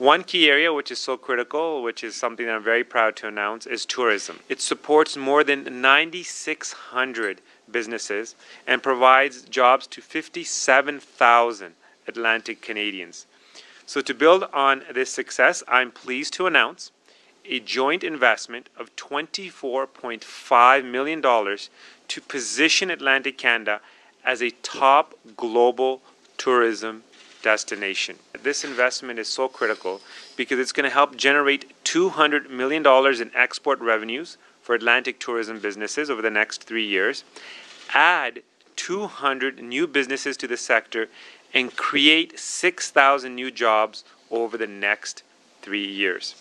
One key area, which is so critical, which is something that I'm very proud to announce, is tourism. It supports more than 9,600 businesses and provides jobs to 57,000 Atlantic Canadians. So, to build on this success, I'm pleased to announce a joint investment of $24.5 million to position Atlantic Canada as a top global tourism destination. This investment is so critical because it's going to help generate $200 million in export revenues for Atlantic tourism businesses over the next three years, add 200 new businesses to the sector, and create 6,000 new jobs over the next three years.